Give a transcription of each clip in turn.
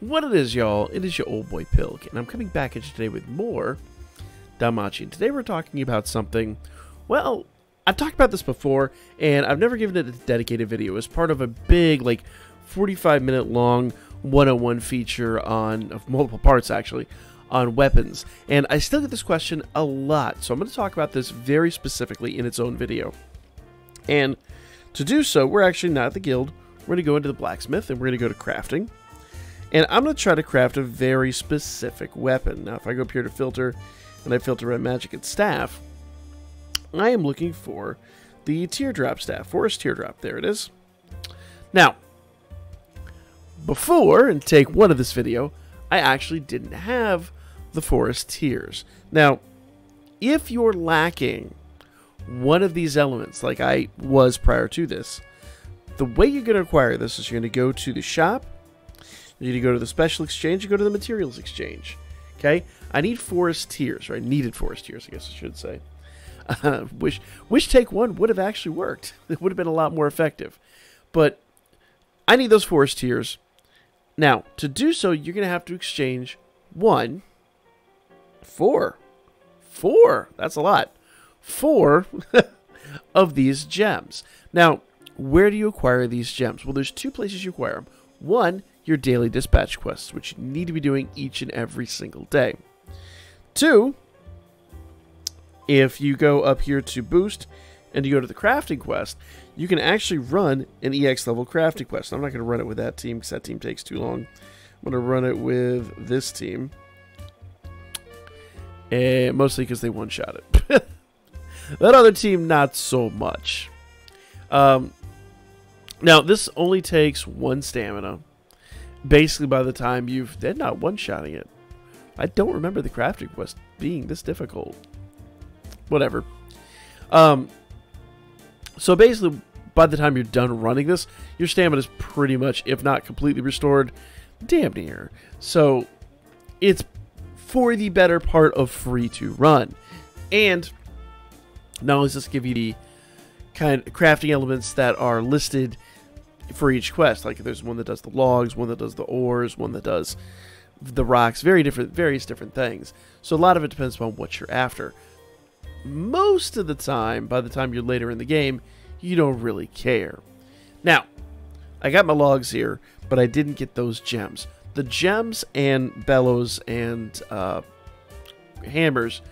What it is, y'all, it is your old boy Pilk, and I'm coming back at you today with more DanMachi. And today we're talking about something, well, I've talked about this before, and I've never given it a dedicated video. It's part of a big, like, 45 minute long 101 feature on, of multiple parts actually, on weapons. And I still get this question a lot, so I'm going to talk about this very specifically in its own video. And to do so, we're actually not at the guild. We're going to go into the blacksmith, and we're going to go to crafting. And I'm going to try to craft a very specific weapon. Now, if I go up here to filter, and I filter red magic and staff, I am looking for the teardrop staff, forest teardrop. There it is. Now, before, and take one of this video, I actually didn't have the forest tears. Now, if you're lacking one of these elements, like I was prior to this, the way you're going to acquire this is you're going to go to the shop, you're going to go to the special exchange, you go to the materials exchange. Okay, I need forest tears, I Needed forest tears, I guess I should say. Uh, wish wish take one would have actually worked. It would have been a lot more effective. But I need those forest tears. Now, to do so, you're going to have to exchange one, four, four. That's a lot. Four of these gems. Now, where do you acquire these gems? Well, there's two places you acquire them. One, your daily dispatch quests, which you need to be doing each and every single day. Two, if you go up here to boost and you go to the crafting quest, you can actually run an EX level crafting quest. I'm not going to run it with that team because that team takes too long. I'm going to run it with this team. And mostly because they one-shot it. that other team, not so much. Um, now, this only takes one stamina. Basically, by the time you've... They're not one-shotting it. I don't remember the crafting quest being this difficult. Whatever. Um, so basically, by the time you're done running this, your stamina is pretty much, if not completely restored, damn near. So it's for the better part of free to run. And not only does this give you the kind of crafting elements that are listed for each quest, like there's one that does the logs, one that does the ores, one that does the rocks, very different, various different things. So a lot of it depends upon what you're after. Most of the time, by the time you're later in the game, you don't really care. Now, I got my logs here, but I didn't get those gems. The gems and bellows and uh, hammers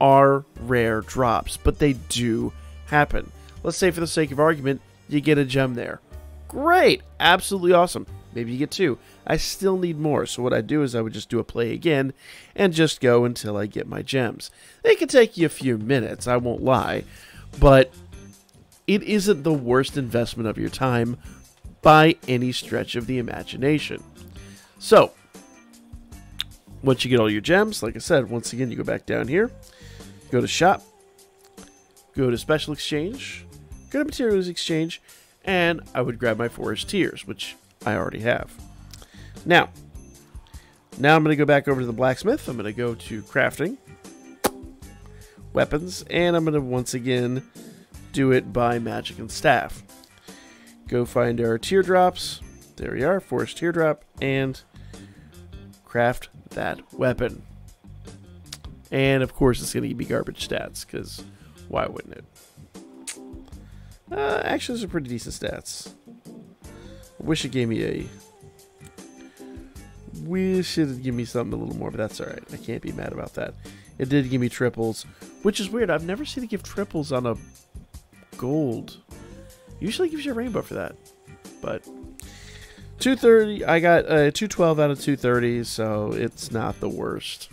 are rare drops, but they do happen. Let's say, for the sake of argument, you get a gem there. Great! Absolutely awesome. Maybe you get two. I still need more, so what I do is I would just do a play again and just go until I get my gems. They can take you a few minutes, I won't lie, but it isn't the worst investment of your time by any stretch of the imagination. So, once you get all your gems, like I said, once again, you go back down here, go to shop, go to special exchange, go to materials exchange, and I would grab my forest tears, which I already have. Now, now I'm going to go back over to the blacksmith. I'm going to go to crafting, weapons, and I'm going to once again do it by magic and staff. Go find our teardrops. There we are, forest teardrop, and craft that weapon. And of course, it's going to me garbage stats, because why wouldn't it? Uh, actually, those are pretty decent stats. Wish it gave me a... Wish it give me something a little more, but that's alright. I can't be mad about that. It did give me triples, which is weird. I've never seen it give triples on a gold. Usually gives you a rainbow for that. But 230, I got uh, 212 out of 230, so it's not the worst.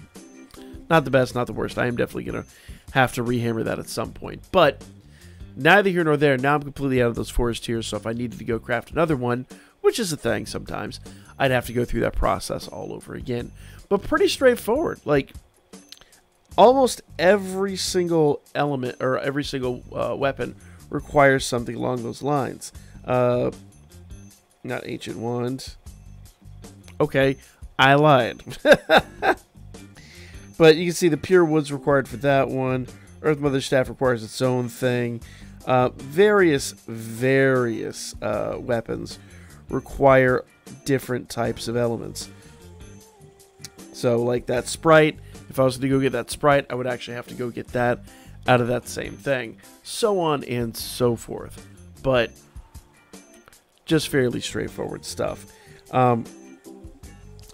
Not the best, not the worst. I am definitely going to have to rehammer that at some point. But neither here nor there. Now I'm completely out of those forest tears, so if I needed to go craft another one, which is a thing sometimes, I'd have to go through that process all over again. But pretty straightforward. Like, almost every single element or every single uh, weapon requires something along those lines. Uh, not ancient wand. Okay, I lied. but you can see the pure woods required for that one. Earth Mother Staff requires its own thing. Uh, various, various uh, weapons require different types of elements. So, like that sprite, if I was to go get that sprite, I would actually have to go get that out of that same thing. So on and so forth. But just fairly straightforward stuff. Um,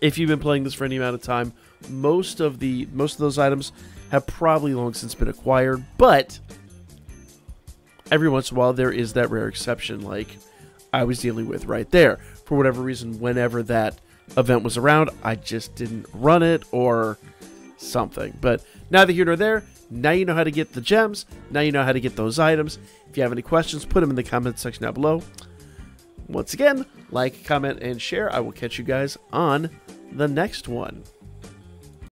if you've been playing this for any amount of time, most of the most of those items have probably long since been acquired, but every once in a while there is that rare exception like I was dealing with right there. For whatever reason, whenever that event was around, I just didn't run it or something. But neither here nor there. Now you know how to get the gems. Now you know how to get those items. If you have any questions, put them in the comment section down below. Once again, like, comment, and share. I will catch you guys on the next one.